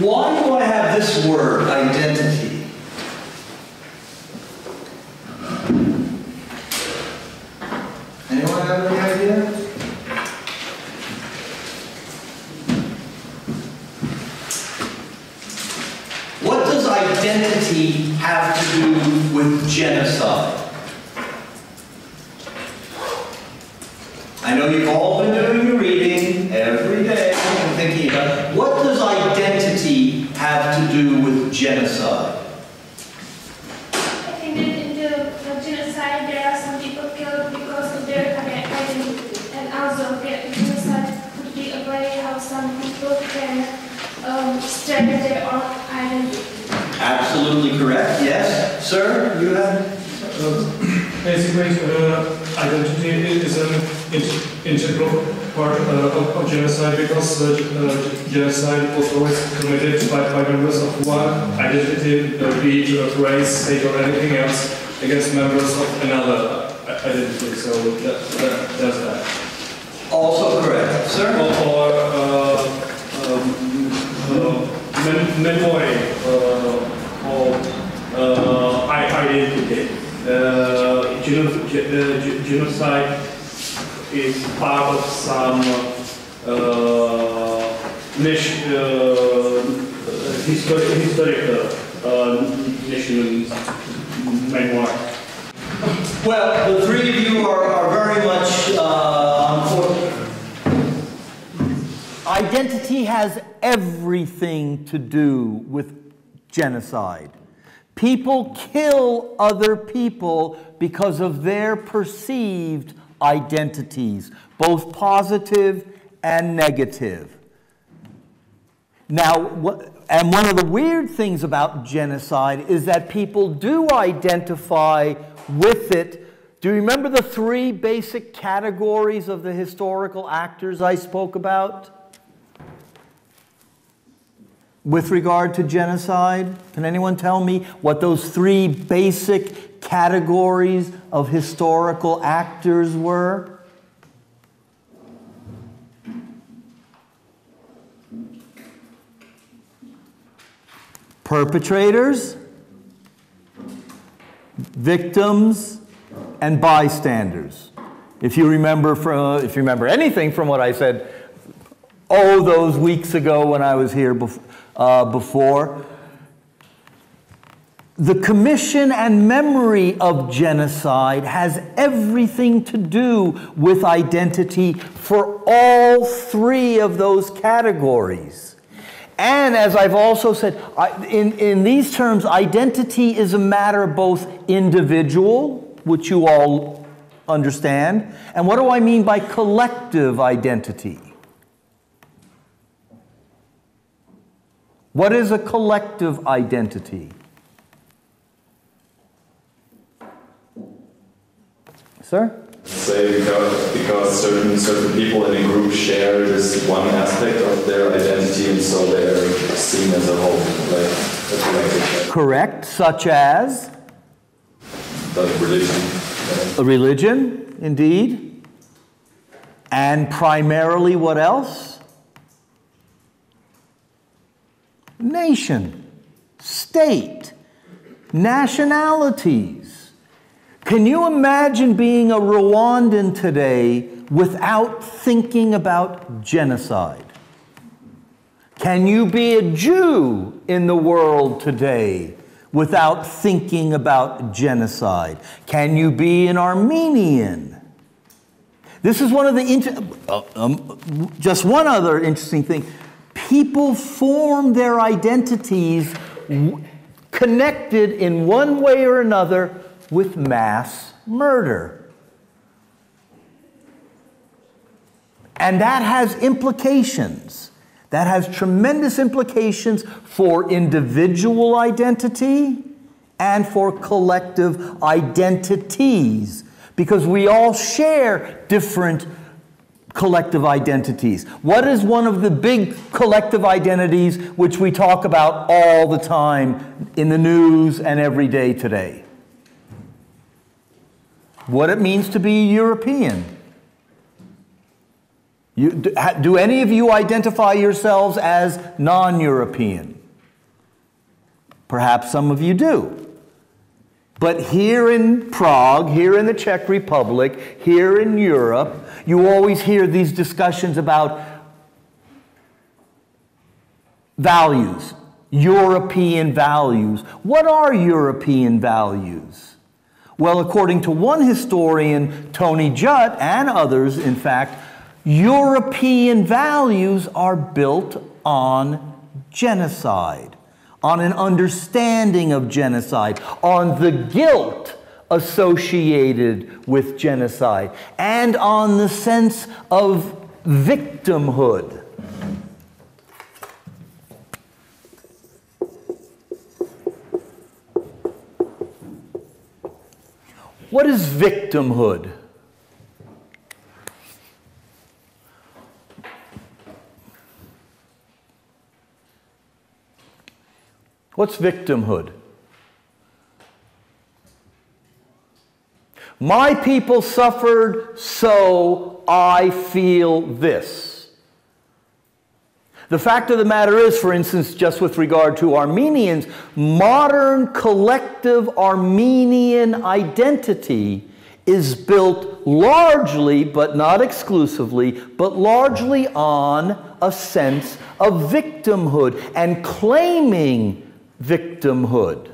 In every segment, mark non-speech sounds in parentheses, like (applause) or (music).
Why do I have this word, identity? Anyone have any idea? What does identity have to do with genocide? I know you've all been doing your reading every day and thinking about what does identity have to do with genocide? I think that in the genocide there are some people killed because of their identity, and also that genocide could be a way how some people can um, strengthen their own identity. Absolutely correct. Yes, sir. You have. Basically, uh, identity is an in- integral part uh, of, genocide because uh, uh, genocide was always committed by, by members of one identity, uh, be it race, state, or anything else, against members of another identity. So that, that, that's that. Also correct, sir. Or, or uh, um, uh, memory uh, or uh, identity. Uh, geno- ge- uh, ge- genocide is part of some uh, nation, uh, historic, historical uh, national memoir. Well, the three of you are, are very much uh, on. Identity has everything to do with genocide. People kill other people because of their perceived identities, both positive and negative. Now, and one of the weird things about genocide is that people do identify with it. Do you remember the three basic categories of the historical actors I spoke about? With regard to genocide, can anyone tell me what those three basic categories of historical actors were? Perpetrators, victims, and bystanders. If you remember from, if you remember anything from what I said, oh, those weeks ago when I was here bef- uh, before, the commission and memory of genocide has everything to do with identity for all three of those categories. And as I've also said, in, in these terms, identity is a matter both individual, which you all understand, and what do I mean by collective identity? What is a collective identity? Sir? Say because, because certain certain people in a group share this one aspect of their identity, and so they're seen as a whole, like a. Correct, such as Like religion. a religion, indeed. And primarily what else? Nation, state, nationalities. Can you imagine being a Rwandan today without thinking about genocide? Can you be a Jew in the world today without thinking about genocide? Can you be an Armenian? This is one of the, uh, um, just one other interesting thing. People form their identities connected in one way or another with mass murder. And that has implications. That has tremendous implications for individual identity and for collective identities because we all share different collective identities. What is one of the big collective identities which we talk about all the time in the news and every day today? What it means to be European. You, do, do any of you identify yourselves as non European? Perhaps some of you do. But here in Prague, here in the Czech Republic, here in Europe, you always hear these discussions about values, European values. What are European values? Well, according to one historian, Tony Judt, and others, in fact, European values are built on genocide, on an understanding of genocide, on the guilt associated with genocide, and on the sense of victimhood. What is victimhood? What's victimhood? My people suffered, so I feel this. The fact of the matter is, for instance, just with regard to Armenians, modern collective Armenian identity is built largely, but not exclusively, but largely on a sense of victimhood and claiming victimhood.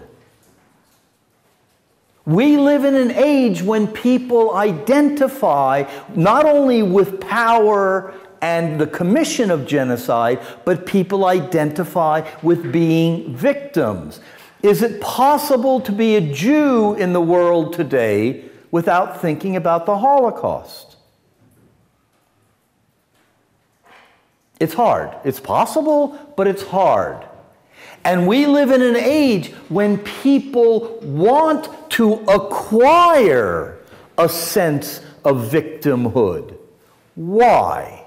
We live in an age when people identify not only with power and the commission of genocide, but people identify with being victims. Is it possible to be a Jew in the world today without thinking about the Holocaust? It's hard. It's possible, but it's hard. And we live in an age when people want to acquire a sense of victimhood. Why?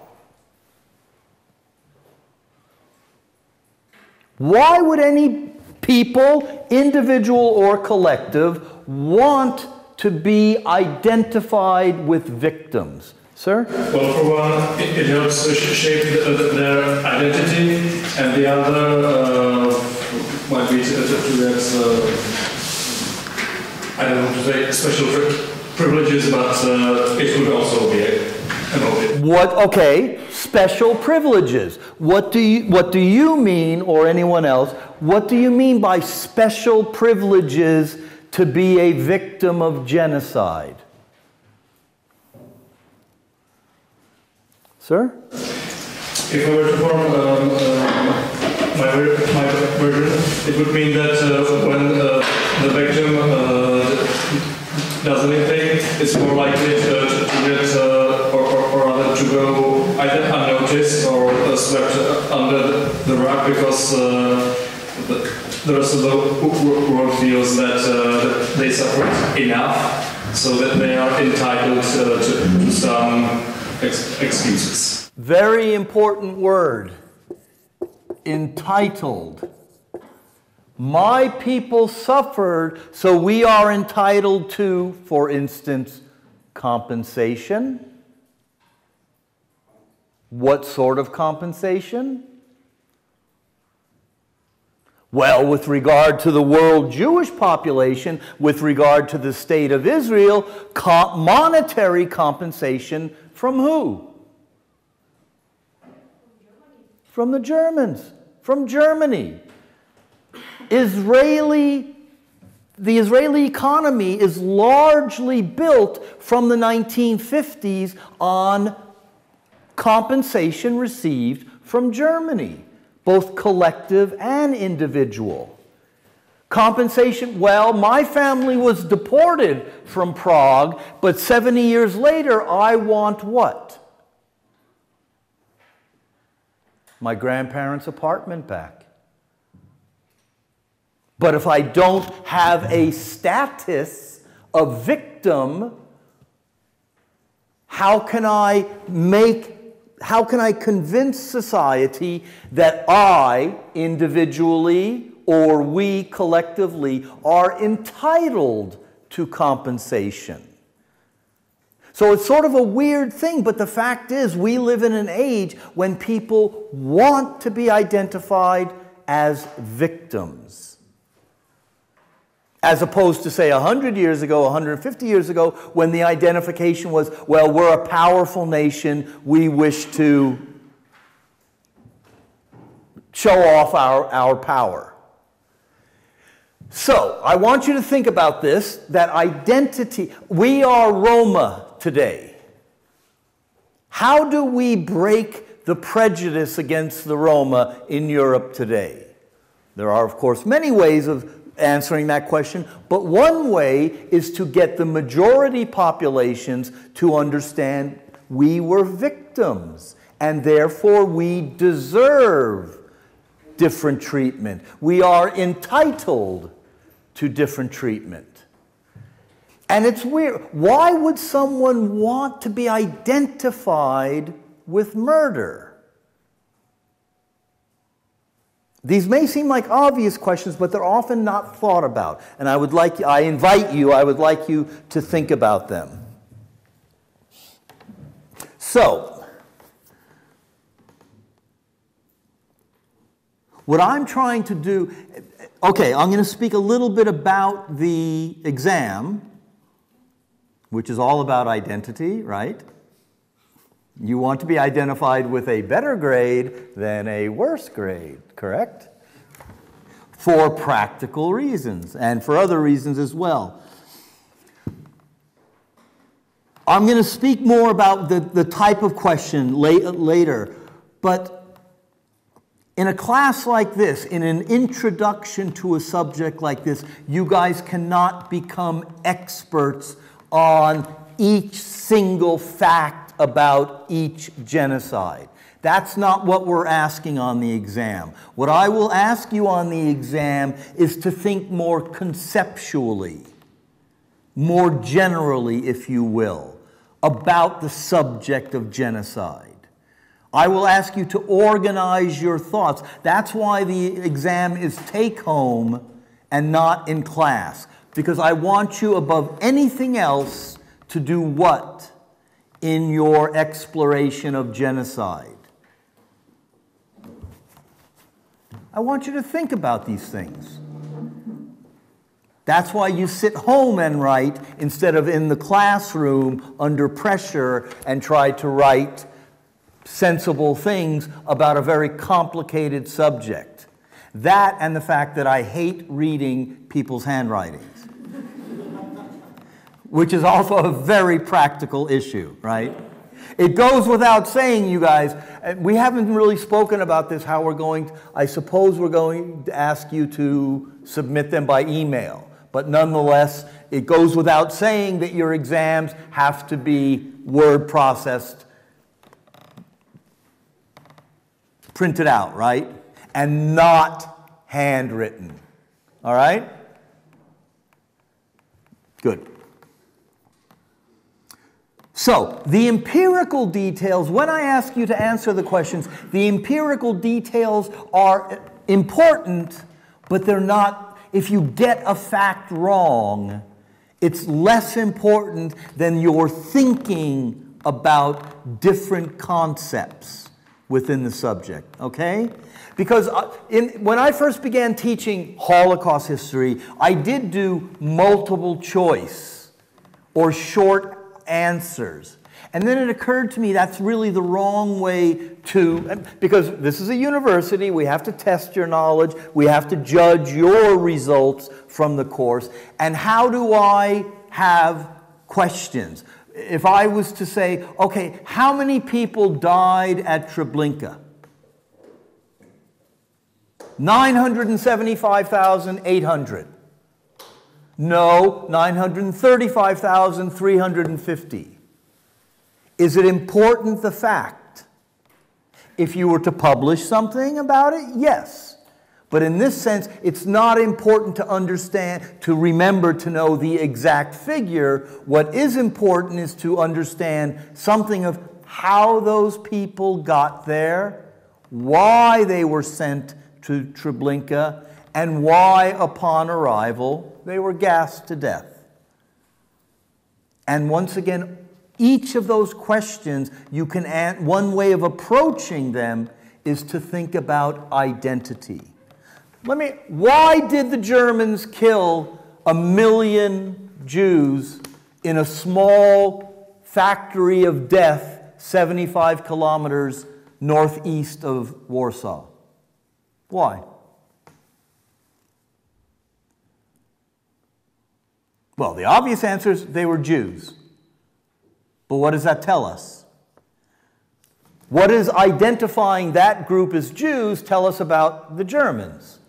Why would any people, individual or collective, want to be identified with victims? Sir? Well, for one, it, it helps shape the, their identity, and the other uh, might be to, to get, uh, I don't know to say special privileges, but uh, it would also be an obvious. What? Okay, special privileges. What do you What do you mean, or anyone else? What do you mean by special privileges to be a victim of genocide? Sir? If I were to form um, um, my, my version, it would mean that uh, when uh, the victim uh, does anything, it's more likely to, to get, either unnoticed or uh, swept under the rug because uh, the, rest of the world feels that they suffered enough so that they are entitled to, to some Ex excuses. Very important word. Entitled. My people suffered, so we are entitled to, for instance, compensation. What sort of compensation? Well, with regard to the world Jewish population, with regard to the state of Israel, monetary compensation from who? From the Germans, from Germany. Israeli, the Israeli economy is largely built from the 1950s on compensation received from Germany, both collective and individual. Compensation, well, my family was deported from Prague, but 70 years later, I want what? My grandparents' apartment back. But if I don't have a status of victim, how can I make, how can I convince society that I individually or we collectively are entitled to compensation. So it's sort of a weird thing, but the fact is, we live in an age when people want to be identified as victims. As opposed to, say, 100 years ago, 150 years ago, when the identification was, well, we're a powerful nation, we wish to show off our, our power. So, I want you to think about this that identity, we are Roma today. How do we break the prejudice against the Roma in Europe today? There are, of course, many ways of answering that question, but one way is to get the majority populations to understand we were victims and therefore we deserve different treatment. We are entitled to different treatment. And it's weird. Why would someone want to be identified with murder? These may seem like obvious questions, but they're often not thought about. And I would like I invite you, I would like you to think about them. So, what I'm trying to do Okay, I'm going to speak a little bit about the exam, which is all about identity, right? You want to be identified with a better grade than a worse grade, correct? For practical reasons and for other reasons as well. I'm going to speak more about the, the type of question later, but in a class like this, in an introduction to a subject like this, you guys cannot become experts on each single fact about each genocide. That's not what we're asking on the exam. What I will ask you on the exam is to think more conceptually, more generally, if you will, about the subject of genocide. I will ask you to organize your thoughts. That's why the exam is take home and not in class. Because I want you, above anything else, to do what in your exploration of genocide? I want you to think about these things. That's why you sit home and write instead of in the classroom under pressure and try to write sensible things about a very complicated subject. That and the fact that I hate reading people's handwritings, which is also a very practical issue, right? It goes without saying, you guys, uh, we haven't really spoken about this, how we're going, to, I suppose we're going to ask you to submit them by email. But nonetheless, it goes without saying that your exams have to be word processed printed out, right? And not handwritten. All right? Good. So, the empirical details, when I ask you to answer the questions, the empirical details are important, but they're not, if you get a fact wrong, it's less important than your thinking about different concepts within the subject, okay? Because uh, in, when I first began teaching Holocaust history, I did do multiple choice or short answers. And then it occurred to me that's really the wrong way to, because this is a university, we have to test your knowledge, we have to judge your results from the course. And how do I have questions? if I was to say, okay, how many people died at Treblinka? 975,800. No, 935,350. Is it important the fact? If you were to publish something about it, yes. But in this sense, it's not important to understand, to remember to know the exact figure. What is important is to understand something of how those people got there, why they were sent to Treblinka, and why, upon arrival, they were gassed to death. And once again, Each of those questions, you can an- one way of approaching them is to think about identity. Let me, why did the Germans kill a million Jews in a small factory of death 75 kilometers northeast of Warsaw? Why? Well, the obvious answer is they were Jews. But what does that tell us? What is identifying that group as Jews tell us about the Germans?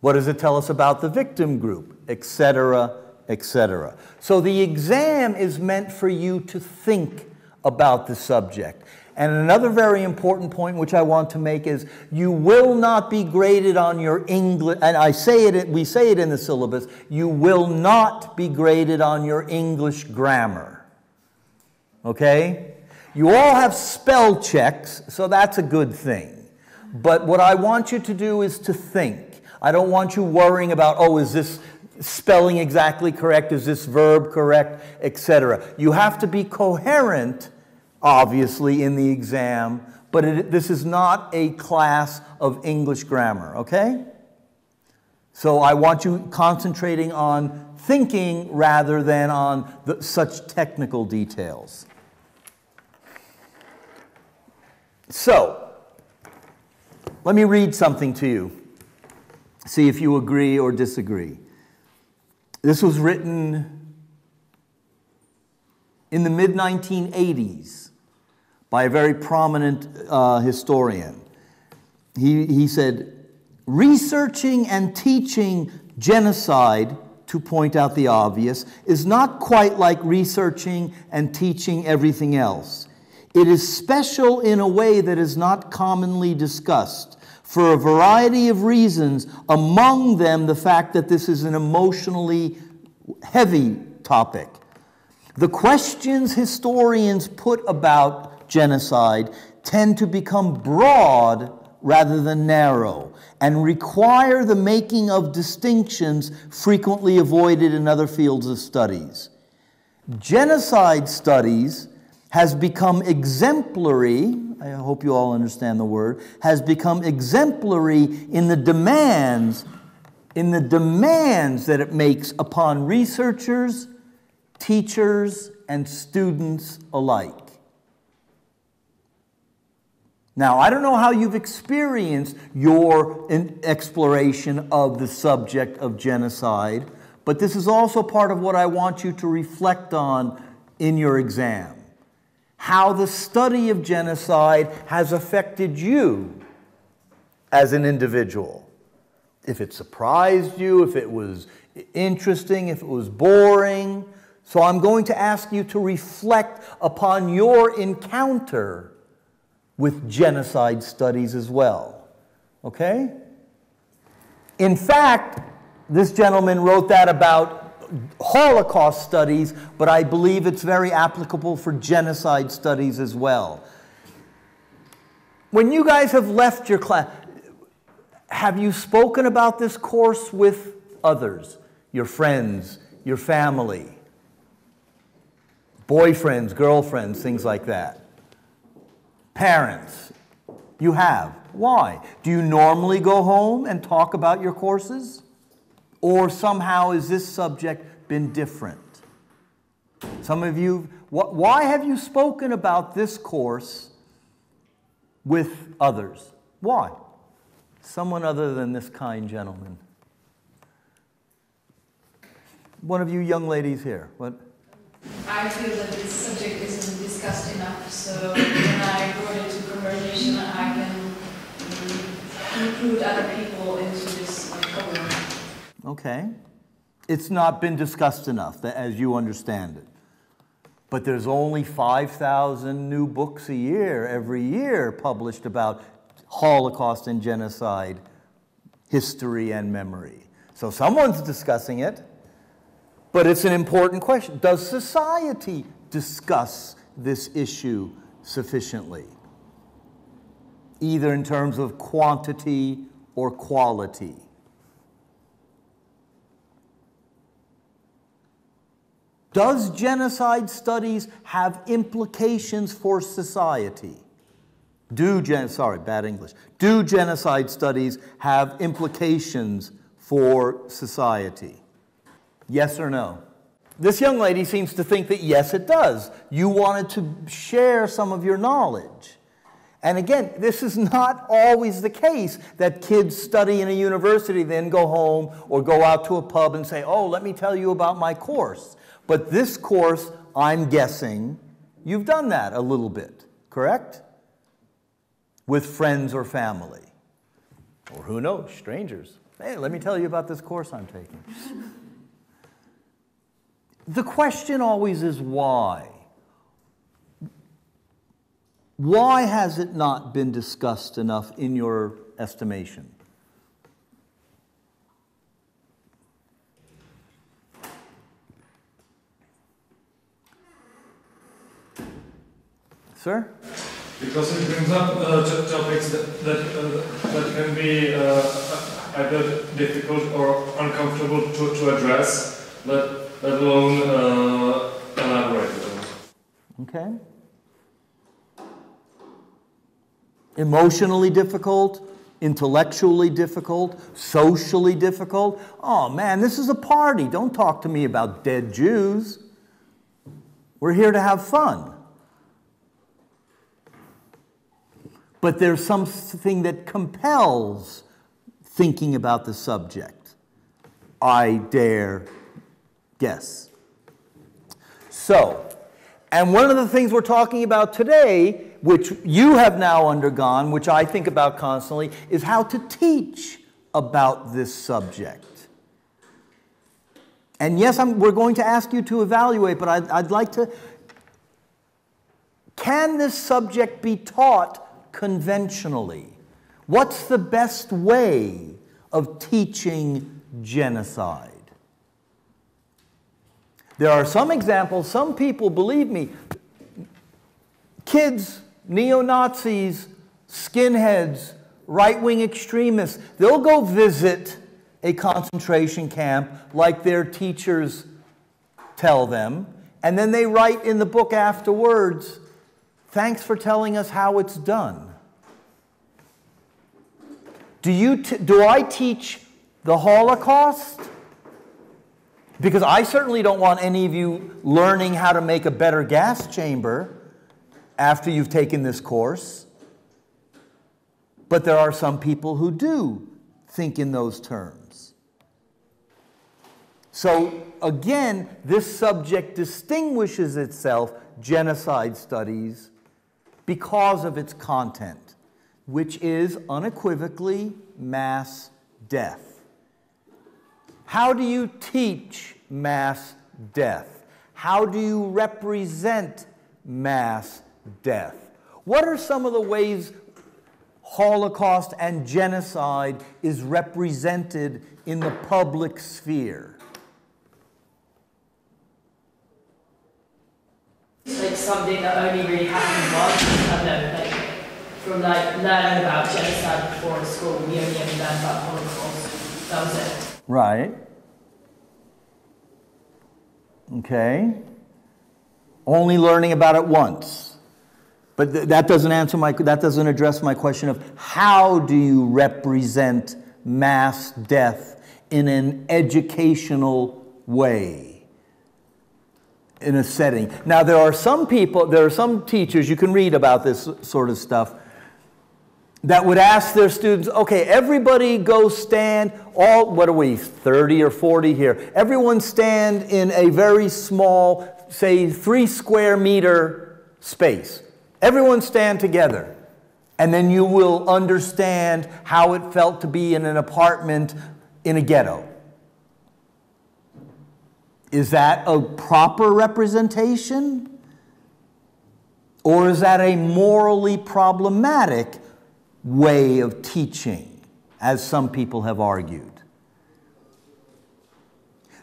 What does it tell us about the victim group, etc., etc.? So the exam is meant for you to think about the subject. And another very important point which I want to make is you will not be graded on your English, and I say it, we say it in the syllabus, you will not be graded on your English grammar. Okay? You all have spell checks, so that's a good thing. But what I want you to do is to think. I don't want you worrying about, oh, is this spelling exactly correct? Is this verb correct? Etc. You have to be coherent obviously, in the exam, but it, this is not a class of English grammar, okay? So I want you concentrating on thinking rather than on the, such technical details. So, let me read something to you. See if you agree or disagree. This was written in the mid 1980s by a very prominent uh, historian. He, he said, researching and teaching genocide, to point out the obvious, is not quite like researching and teaching everything else. It is special in a way that is not commonly discussed for a variety of reasons, among them the fact that this is an emotionally heavy topic. The questions historians put about genocide tend to become broad rather than narrow and require the making of distinctions frequently avoided in other fields of studies. Genocide studies has become exemplary, I hope you all understand the word, has become exemplary in the demands in the demands that it makes upon researchers, teachers, and students alike. Now, I don't know how you've experienced your exploration of the subject of genocide, but this is also part of what I want you to reflect on in your exam. How the study of genocide has affected you as an individual. If it surprised you, if it was interesting, if it was boring. So I'm going to ask you to reflect upon your encounter with genocide studies as well. Okay? In fact, this gentleman wrote that about Holocaust studies, but I believe it's very applicable for genocide studies as well. When you guys have left your class, have you spoken about this course with others, your friends, your family, boyfriends, girlfriends, things like that? Parents, you have. Why? Do you normally go home and talk about your courses? Or somehow has this subject been different? Some of you, wh why have you spoken about this course with others? Why? Someone other than this kind gentleman. One of you young ladies here. What? I feel that this subject isn't discussed enough, so when I brought it to conversation, I can include other people into this uh, problem. Okay. It's not been discussed enough, as you understand it. But there's only 5,000 new books a year, every year, published about Holocaust and genocide, history and memory. So someone's discussing it. But it's an important question. Does society discuss this issue sufficiently? Either in terms of quantity or quality. Does genocide studies have implications for society? Do gen- sorry, bad English. Do genocide studies have implications for society? Yes or no? This young lady seems to think that yes, it does. You wanted to share some of your knowledge. And again, this is not always the case that kids study in a university, then go home or go out to a pub and say, Oh, let me tell you about my course. But this course, I'm guessing, you've done that a little bit, correct? With friends or family. Or who knows, strangers. Hey, let me tell you about this course I'm taking. (laughs) the question always is why? Why has it not been discussed enough in your estimation? Sir? Because it brings up uh, topics that, that, uh, that can be uh, either difficult or uncomfortable to, to address, let, let alone uh, elaborate on. Okay. Emotionally difficult, intellectually difficult, socially difficult. Oh man, this is a party. Don't talk to me about dead Jews. We're here to have fun. But there's something that compels thinking about the subject. I dare guess. So, and one of the things we're talking about today, which you have now undergone, which I think about constantly, is how to teach about this subject. And yes, I'm, we're going to ask you to evaluate, but I'd, I'd like to. Can this subject be taught conventionally? What's the best way of teaching genocide? There are some examples, some people, believe me, kids, neo Nazis, skinheads, right wing extremists, they'll go visit a concentration camp like their teachers tell them, and then they write in the book afterwards, thanks for telling us how it's done. Do, you do I teach the Holocaust? Because I certainly don't want any of you learning how to make a better gas chamber after you've taken this course. But there are some people who do think in those terms. So, again, this subject distinguishes itself, genocide studies, because of its content, which is unequivocally mass death. How do you teach mass death? How do you represent mass death? What are some of the ways Holocaust and genocide is represented in the public sphere? like something that only really happened once. I don't know, like from like learning about genocide before in school, we only ever learned about Holocaust. That was it. Right. Okay. Only learning about it once. But th- that doesn't answer my that doesn't address my question of how do you represent mass death in an educational way in a setting. Now there are some people, there are some teachers you can read about this sort of stuff that would ask their students, okay, everybody go stand, all, what are we, 30 or 40 here? Everyone stand in a very small, say, three square meter space. Everyone stand together. And then you will understand how it felt to be in an apartment in a ghetto. Is that a proper representation? Or is that a morally problematic way of teaching, as some people have argued?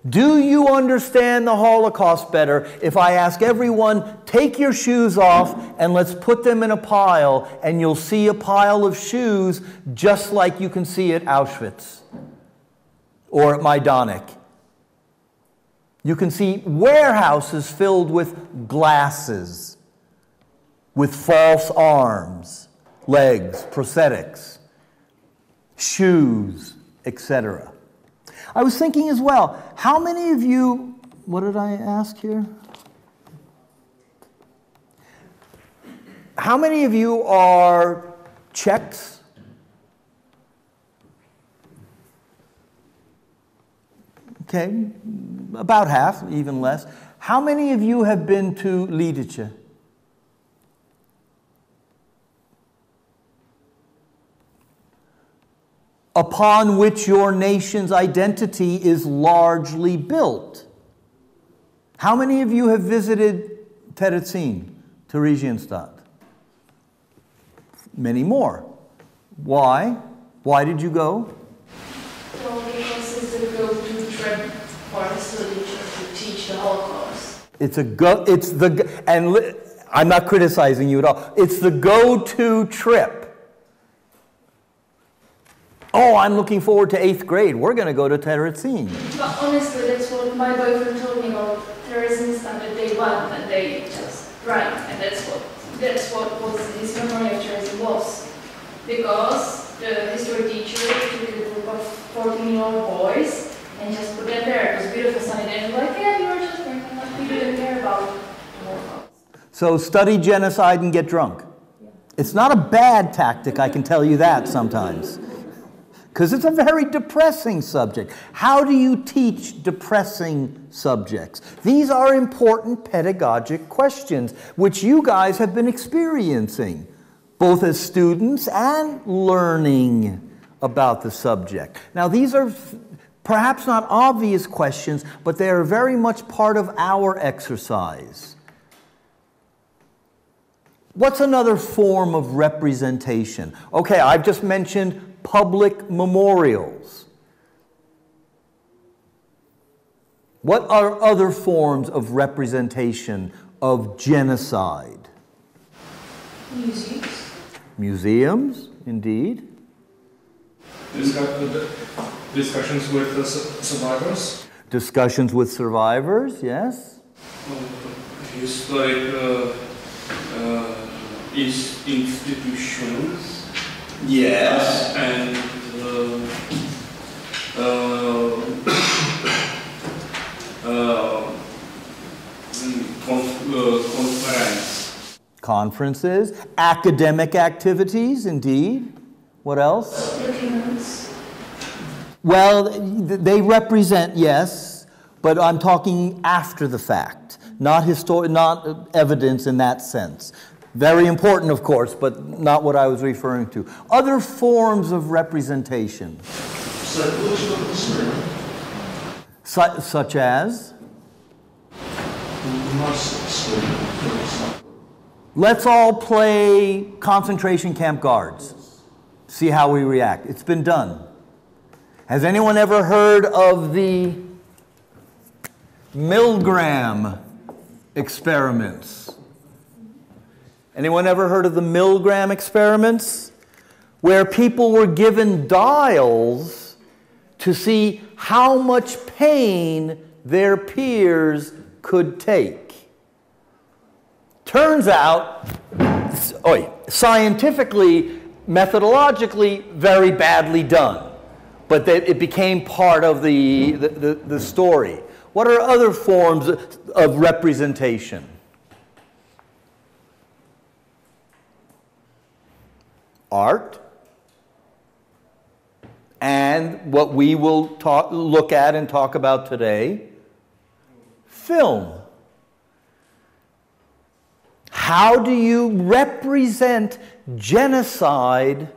Do you understand the Holocaust better if I ask everyone, take your shoes off and let's put them in a pile, and you'll see a pile of shoes just like you can see at Auschwitz or at Majdanek? You can see warehouses filled with glasses, with false arms, legs, prosthetics, shoes, etc. I was thinking as well, how many of you, what did I ask here? How many of you are Czechs? Okay, about half, even less. How many of you have been to Lidice? Upon which your nation's identity is largely built. How many of you have visited Terezin, Theresienstadt? Many more. Why? Why did you go? Well, because it's a go-to trip for history to teach the Holocaust. It's a go. It's the go- and I'm not criticizing you at all. It's the go-to trip. Oh, I'm looking forward to eighth grade. We're going to go to Terezin. But honestly, that's what my boyfriend told me about Terezin that day one, and they just drank, and that's what that's what was his memory of Terezin was. Because the history teacher took a group of 14 year old boys and just put them there. It was beautiful sunny day, and like, yeah, you were just drinking, like we didn't care about the Holocaust. So study genocide and get drunk. It's not a bad tactic, I can tell you that sometimes. Because it's a very depressing subject. How do you teach depressing subjects? These are important pedagogic questions which you guys have been experiencing, both as students and learning about the subject. Now, these are perhaps not obvious questions, but they are very much part of our exercise. What's another form of representation? Okay, I've just mentioned public memorials. What are other forms of representation of genocide? Museums. Museums, indeed. Discussions with the survivors. Discussions with survivors, yes. Historic uh, uh, institutions Yes. and uh, uh, (coughs) uh, mm, conf- uh, conference. Conferences, academic activities, indeed. What else? Documents. Well, they represent, yes, but I'm talking after the fact, not histor- not evidence in that sense. Very important, of course, but not what I was referring to. Other forms of representation, su- such as, let's all play concentration camp guards. See how we react. It's been done. Has anyone ever heard of the Milgram experiments? Anyone ever heard of the Milgram experiments? Where people were given dials to see how much pain their peers could take. Turns out, scientifically, methodologically, very badly done. But it became part of the, the, the, the story. What are other forms of representation? Art. And what we will talk, look at and talk about today film. How do you represent genocide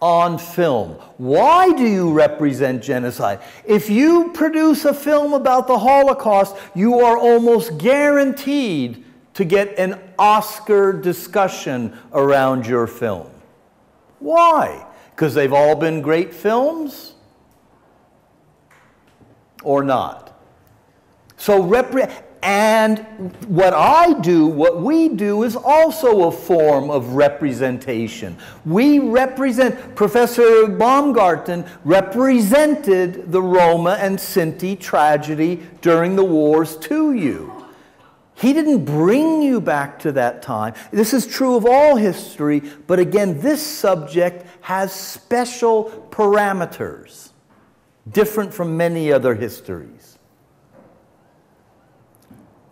on film? Why do you represent genocide? If you produce a film about the Holocaust, you are almost guaranteed to get an Oscar discussion around your film. Why? Because they've all been great films? Or not? So, repre- And what I do, what we do, is also a form of representation. We represent, Professor Baumgarten represented the Roma and Sinti tragedy during the wars to you. He didn't bring you back to that time. This is true of all history, but again, this subject has special parameters, different from many other histories.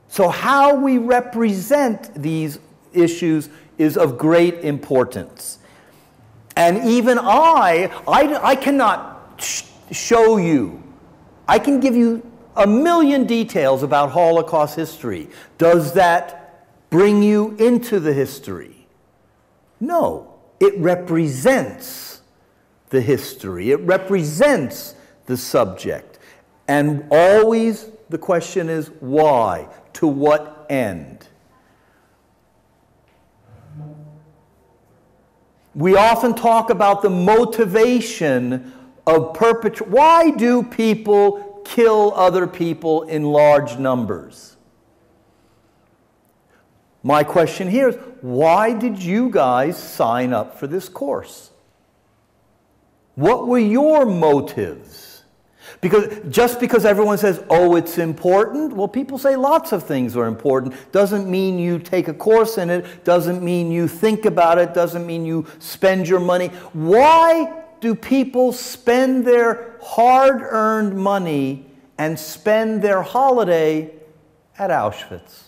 So, how we represent these issues is of great importance. And even I, I, I cannot sh- show you, I can give you a million details about Holocaust history. Does that bring you into the history? No, it represents the history, it represents the subject. And always the question is why? To what end? We often talk about the motivation of perpetrate. Why do people kill other people in large numbers? My question here is why did you guys sign up for this course? What were your motives? Because just because everyone says, oh, it's important, well, people say lots of things are important. Doesn't mean you take a course in it, doesn't mean you think about it, doesn't mean you spend your money. Why do people spend their hard earned money and spend their holiday at Auschwitz?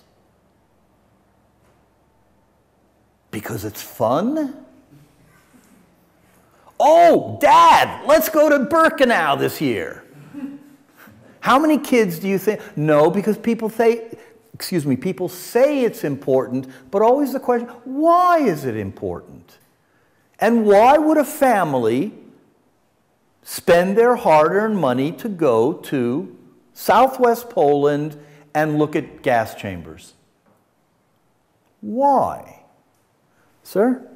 Because it's fun? Oh, Dad, let's go to Birkenau this year. How many kids do you think? No, because people say, excuse me, people say it's important, but always the question, why is it important? And why would a family spend their hard earned money to go to southwest Poland and look at gas chambers? Why? Sir?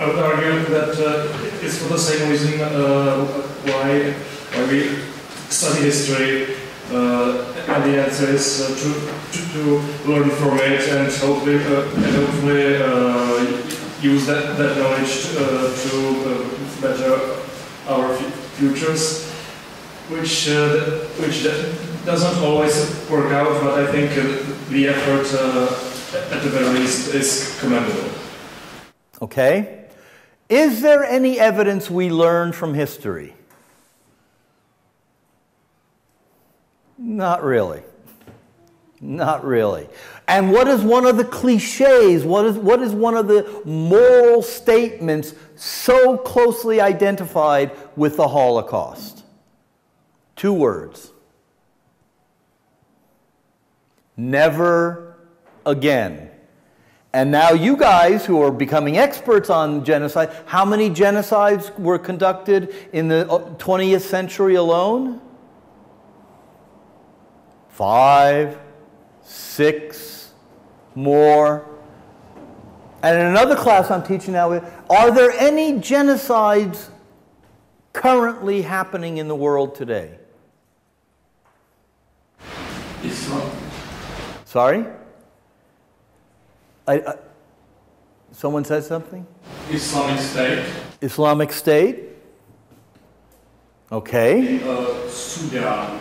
I would argue that uh, it's for the same reason uh, why, why we study history, uh, and the answer is uh, to, to, to, learn from it and hopefully, uh, and hopefully uh, use that, that knowledge to uh, better our futures, which, uh, which doesn't always work out, but I think uh, the effort uh, at the very least is commendable. Okay. Is there any evidence we learn from history? Not really. Not really. And what is one of the cliches? What is, what is one of the moral statements so closely identified with the Holocaust? Two words never again. And now, you guys who are becoming experts on genocide, how many genocides were conducted in the uh, 20th century alone? five, six more. And in another class I'm teaching now, are there any genocides currently happening in the world today? Islam. Sorry? I, I, someone said something? Islamic State. Islamic State? Okay. Uh, Sudan.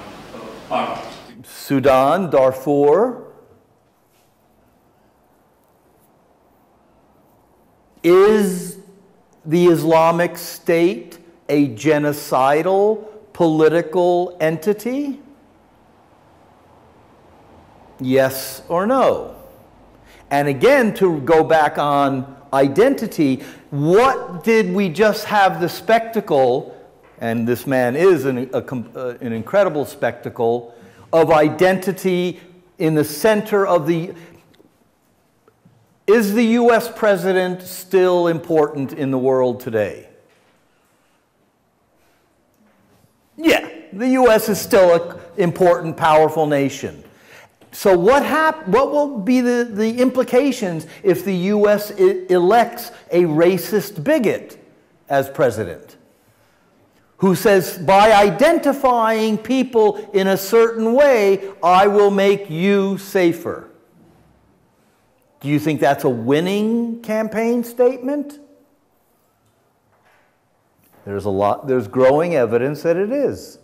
Uh, Sudan, Darfur. Is the Islamic State a genocidal political entity? Yes or no? And again, to go back on identity, what did we just have the spectacle, and this man is an, a, uh, an incredible spectacle, of identity in the center of the. Is the US president still important in the world today? Yeah, the US is still an important, powerful nation. So, what, hap- what will be the, the implications if the US elects a racist bigot as president? who says, by identifying people in a certain way, I will make you safer. Do you think that's a winning campaign statement? There's a lot, there's growing evidence that it is.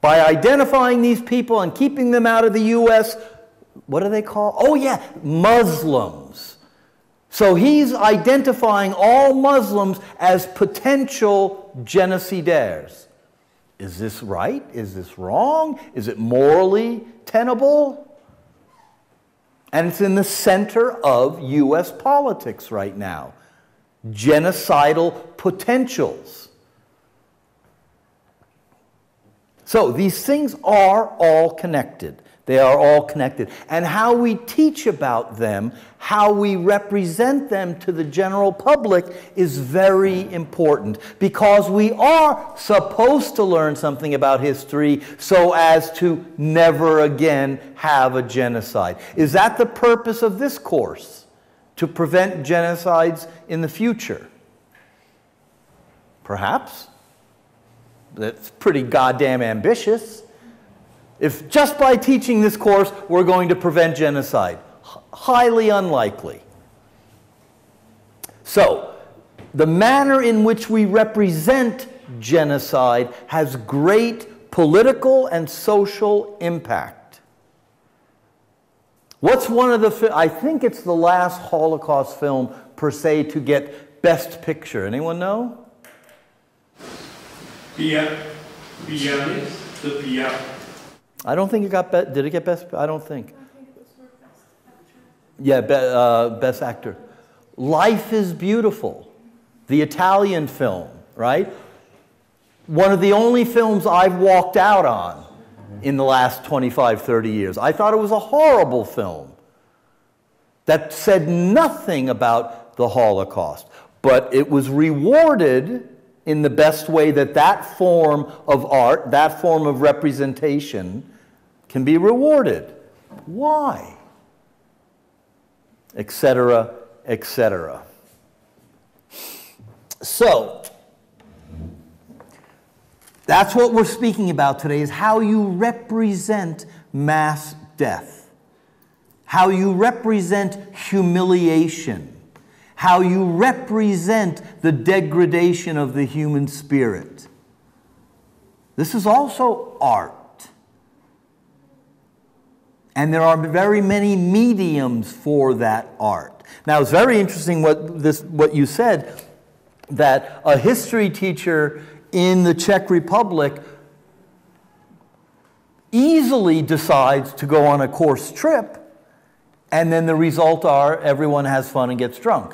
By identifying these people and keeping them out of the U.S., what do they call? Oh, yeah, Muslims. So he's identifying all Muslims as potential genocidaires. Is this right? Is this wrong? Is it morally tenable? And it's in the center of U.S. politics right now genocidal potentials. So these things are all connected. They are all connected. And how we teach about them, how we represent them to the general public is very important because we are supposed to learn something about history so as to never again have a genocide. Is that the purpose of this course? To prevent genocides in the future? Perhaps. That's pretty goddamn ambitious. If just by teaching this course we're going to prevent genocide, highly unlikely. So, the manner in which we represent genocide has great political and social impact. What's one of the, I think it's the last Holocaust film per se to get Best Picture. Anyone know? Pia, Pianist, the Pia. I don't think it got, be- did it get Best, I don't think. Yeah, be, uh, Best Actor. Life is Beautiful, the Italian film, right? One of the only films I've walked out on in the last 25, 30 years. I thought it was a horrible film that said nothing about the Holocaust, but it was rewarded in the best way that that form of art, that form of representation, can be rewarded. Why? Etc., etc. So, that's what we're speaking about today is how you represent mass death. How you represent humiliation how you represent the degradation of the human spirit. This is also art. And there are very many mediums for that art. Now, it's very interesting what, this, what you said that a history teacher in the Czech Republic easily decides to go on a course trip, and then the result are everyone has fun and gets drunk.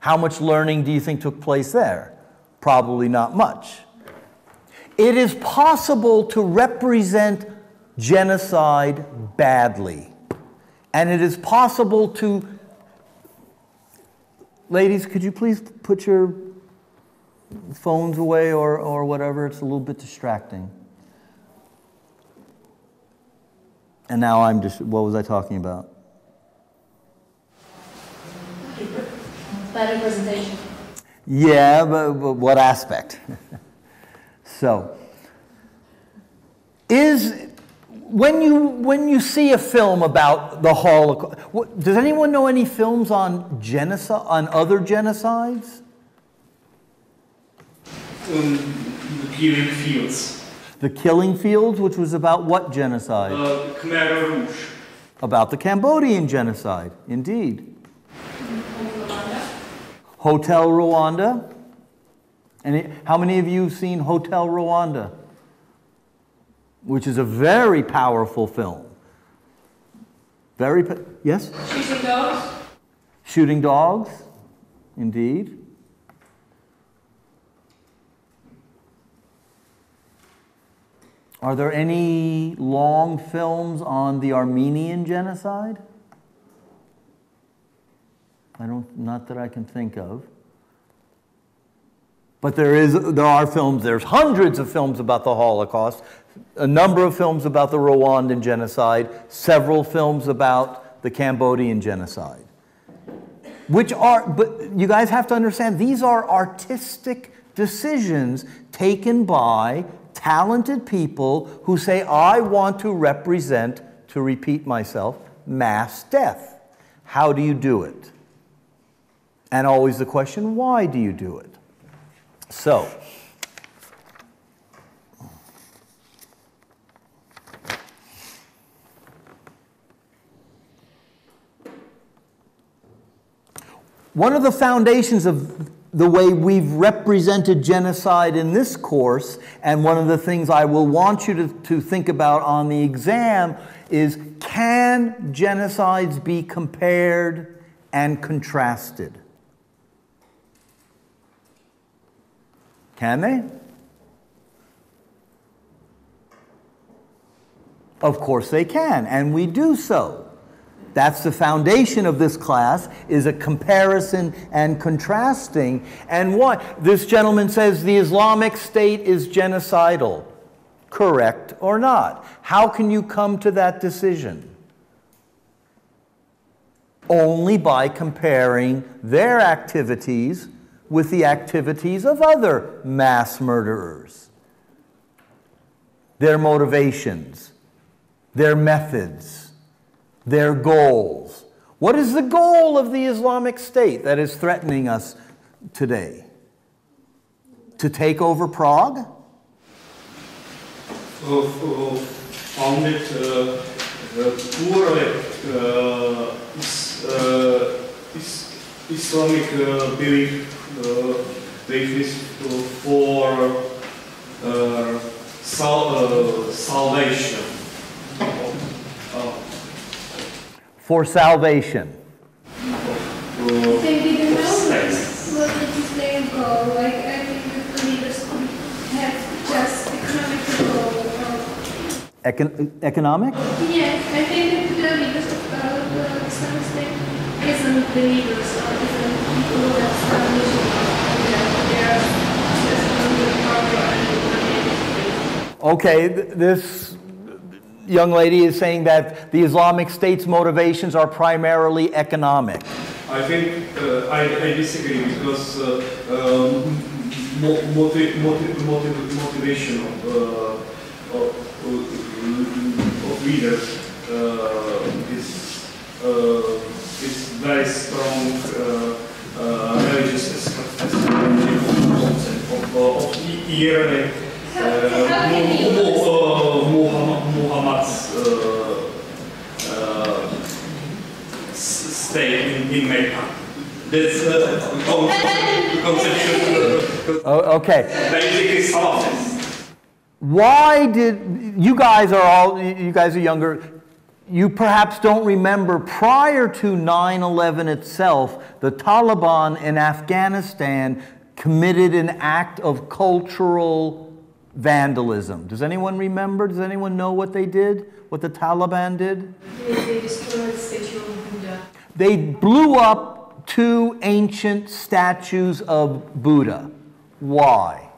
How much learning do you think took place there? Probably not much. It is possible to represent genocide badly. And it is possible to. Ladies, could you please put your phones away or, or whatever? It's a little bit distracting. And now I'm just. What was I talking about? (laughs) Better presentation. Yeah, but, but what aspect? (laughs) so, is when you when you see a film about the Holocaust, what, does anyone know any films on genocide on other genocides? Um, the Killing Fields. The Killing Fields, which was about what genocide? Uh, Khmer Rouge. About the Cambodian genocide, indeed. Hotel Rwanda. And how many of you have seen Hotel Rwanda? Which is a very powerful film. Very, yes? Shooting dogs. Shooting dogs, indeed. Are there any long films on the Armenian genocide? I don't, not that I can think of. But there, is, there are films, there's hundreds of films about the Holocaust, a number of films about the Rwandan genocide, several films about the Cambodian genocide. Which are, but you guys have to understand, these are artistic decisions taken by talented people who say, I want to represent, to repeat myself, mass death. How do you do it? And always the question, why do you do it? So, One of the foundations of the way we've represented genocide in this course, and one of the things I will want you to, to think about on the exam is can genocides be compared and contrasted? Can they? Of course they can, and we do so. That's the foundation of this class is a comparison and contrasting. And what this gentleman says the Islamic State is genocidal. Correct or not? How can you come to that decision? Only by comparing their activities with the activities of other mass murderers. Their motivations, their methods their goals. What is the goal of the Islamic State that is threatening us today? To take over Prague? Uh, uh, founded Islamic uh, belief, uh, belief for uh, sal- salvation. Uh, For salvation. They didn't know what is their goal. Like I think the leaders have just economic Econ- economic? yes, I think the leaders of uh, State isn't believers or isn't people who have salvation. Yeah, they're just under power and Okay, this young lady is saying that the Islamic State's motivations are primarily economic. I think uh, I, I disagree because uh, um, motiv- motiv- motiv- motivation of, uh, of, of leaders uh, is, uh, is very strong uh, uh, religious aspect of, of uh, Mu- Mu- uh, uh, uh, stay in, in Mecca. That's uh, conception. Oh, okay. Basically, Salafist. Why did you guys are all you guys are younger? You perhaps don't remember prior to 9 11 itself, the Taliban in Afghanistan committed an act of cultural vandalism. Does anyone remember? Does anyone know what they did? What the Taliban did? They, destroyed the statue of Buddha. They blew up two ancient statues of Buddha. Why?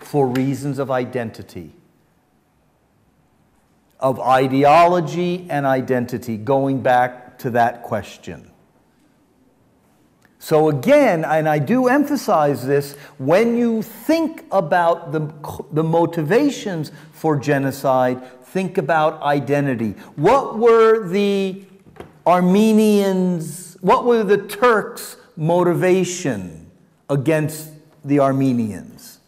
For reasons of identity, of ideology and identity, going back to that question. So, again, and I do emphasize this, when you think about the, the motivations for genocide, think about identity. What were the Armenians, what were the Turks' motivation against the Armenians?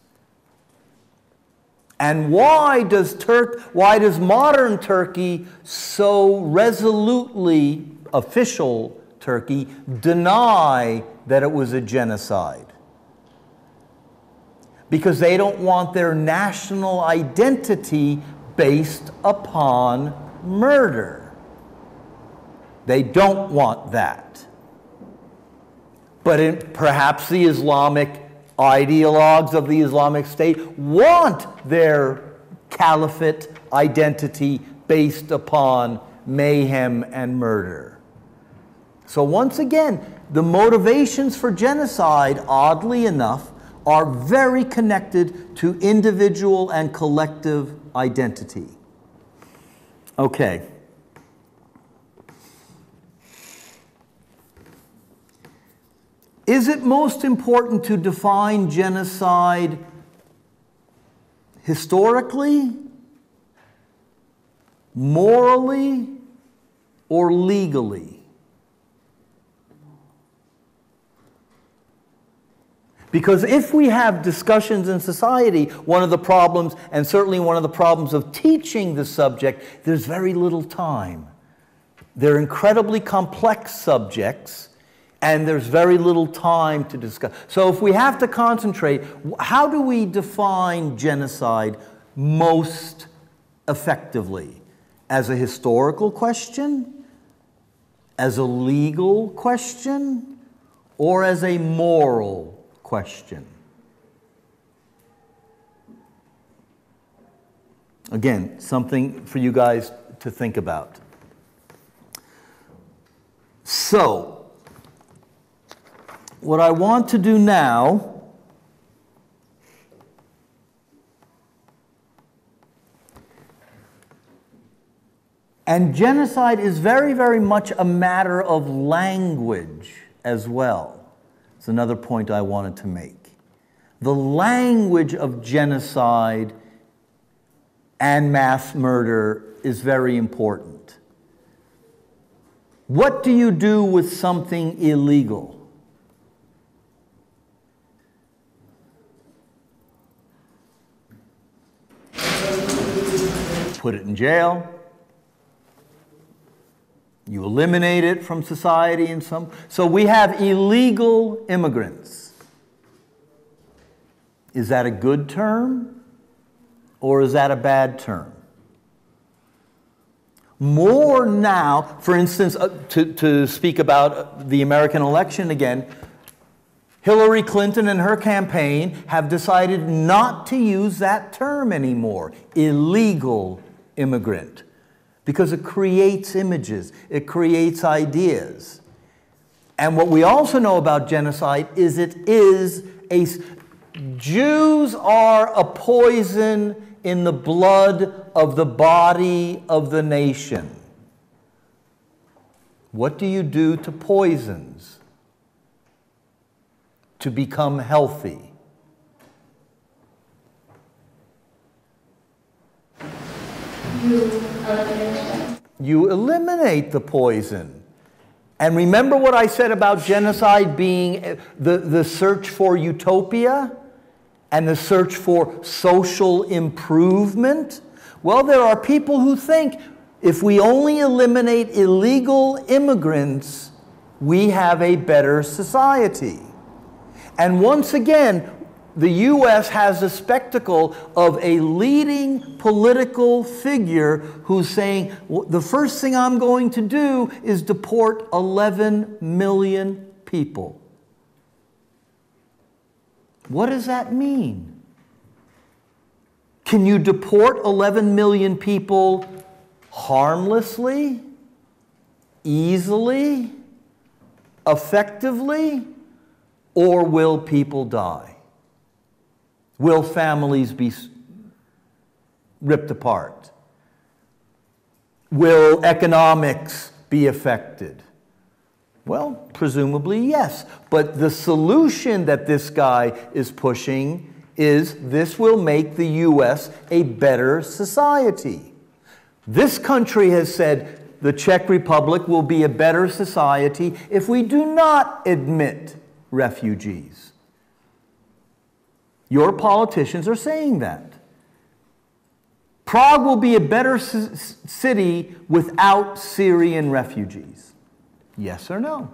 And why does Turk, why does modern Turkey so resolutely, official Turkey, deny that it was a genocide? Because they don't want their national identity based upon murder. They don't want that. But perhaps the Islamic ideologues of the Islamic State want their caliphate identity based upon mayhem and murder. So, once again, the motivations for genocide, oddly enough, are very connected to individual and collective identity. Okay. Is it most important to define genocide historically, morally, or legally? Because if we have discussions in society, one of the problems, and certainly one of the problems of teaching the subject, there's very little time. They're incredibly complex subjects, and there's very little time to discuss. So if we have to concentrate, how do we define genocide most effectively? As a historical question? As a legal question? Or as a moral question? Again, something for you guys to think about. So, what I want to do now and genocide is very, very much a matter of language as well. It's another point I wanted to make. The language of genocide and mass murder is very important. What do you do with something illegal? Put it in jail. You eliminate it from society in some. So we have illegal immigrants. Is that a good term or is that a bad term? More now, for instance, uh, to, to speak about the American election again, Hillary Clinton and her campaign have decided not to use that term anymore illegal immigrant because it creates images, it creates ideas. And what we also know about genocide is it is a. Jews are a poison in the blood of the body of the nation. What do you do to poisons to become healthy? You eliminate the poison. And remember what I said about genocide being eh, the, the search for utopia and the search for social improvement? Well, there are people who think if we only eliminate illegal immigrants, we have a better society. And once again, the U.S. has the spectacle of a leading political figure who's saying, the first thing I'm going to do is deport 11 million people. What does that mean? Can you deport 11 million people harmlessly, easily, effectively, or will people die? Will families be ripped apart? Will economics be affected? Well, presumably yes. But the solution that this guy is pushing is this will make the U.S. a better society. This country has said the Czech Republic will be a better society if we do not admit refugees. Your politicians are saying that. Prague will be a better city without Syrian refugees. Yes or no?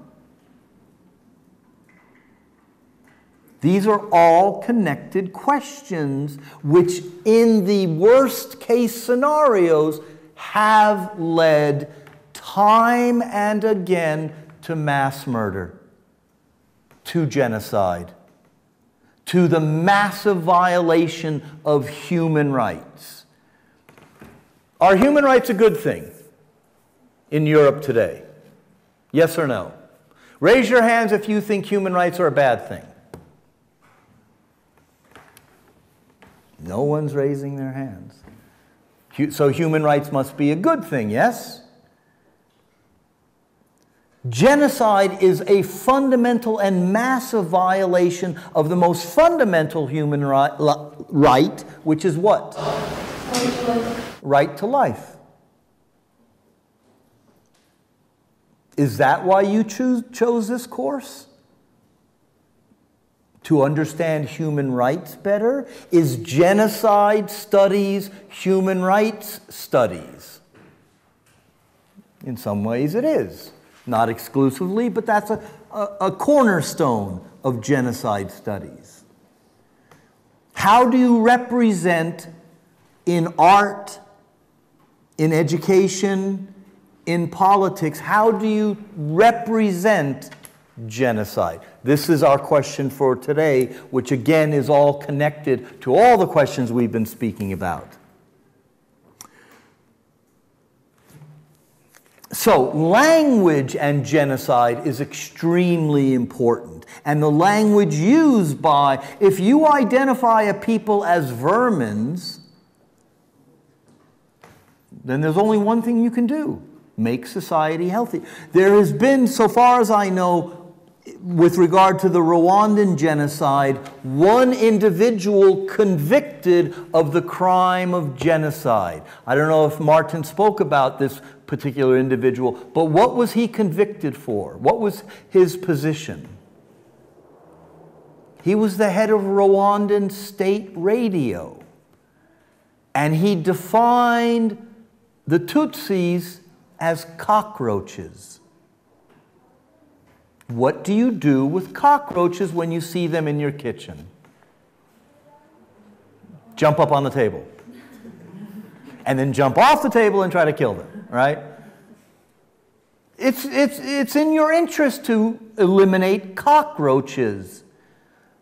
These are all connected questions which, in the worst case scenarios, have led time and again to mass murder, to genocide to the massive violation of human rights. Are human rights a good thing in Europe today? Yes or no? Raise your hands if you think human rights are a bad thing. No one's raising their hands. So human rights must be a good thing, yes? Genocide is a fundamental and massive violation of the most fundamental human right, right which is what? Right to life. Is that why you choose, chose this course? To understand human rights better? Is genocide studies human rights studies? In some ways, it is. Not exclusively, but that's a, a, a cornerstone of genocide studies. How do you represent in art, in education, in politics, how do you represent genocide? This is our question for today, which again is all connected to all the questions we've been speaking about. So, language and genocide is extremely important. And the language used by, if you identify a people as vermins, then there's only one thing you can do make society healthy. There has been, so far as I know, with regard to the Rwandan genocide, one individual convicted of the crime of genocide. I don't know if Martin spoke about this particular individual, but what was he convicted for? What was his position? He was the head of Rwandan state radio. And he defined the Tutsis as cockroaches. What do you do with cockroaches when you see them in your kitchen? Jump up on the table and then jump off the table and try to kill them, right? It's, it's, it's in your interest to eliminate cockroaches.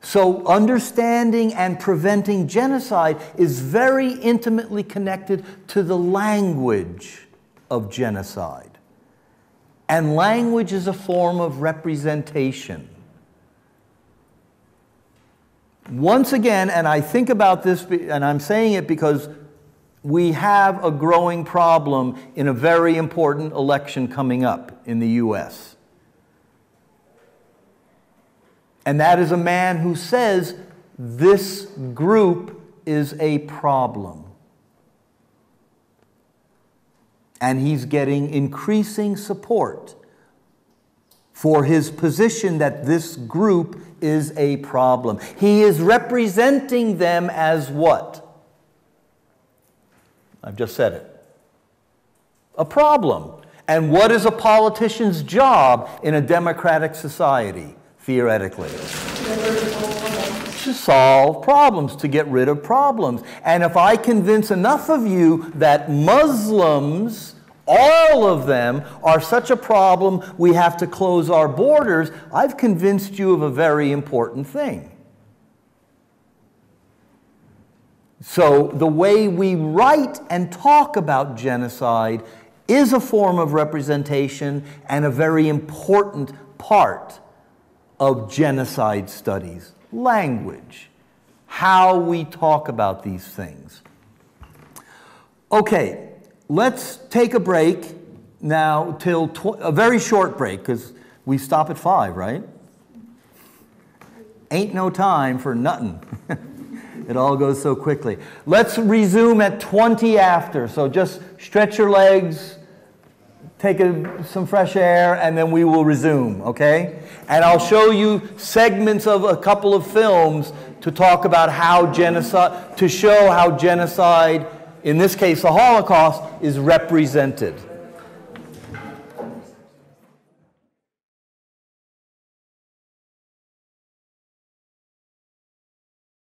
So, understanding and preventing genocide is very intimately connected to the language of genocide. And language is a form of representation. Once again, and I think about this, and I'm saying it because we have a growing problem in a very important election coming up in the US. And that is a man who says this group is a problem. And he's getting increasing support for his position that this group is a problem. He is representing them as what? I've just said it. A problem. And what is a politician's job in a democratic society, theoretically? To solve problems, to get rid of problems. And if I convince enough of you that Muslims, all of them, are such a problem we have to close our borders, I've convinced you of a very important thing. So, the way we write and talk about genocide is a form of representation and a very important part of genocide studies. Language, how we talk about these things. Okay, let's take a break now till a very short break because we stop at five, right? Ain't no time for nothing. (laughs) It all goes so quickly. Let's resume at 20 after. So just stretch your legs, take a, some fresh air, and then we will resume, okay? And I'll show you segments of a couple of films to talk about how genocide, to show how genocide, in this case the Holocaust, is represented.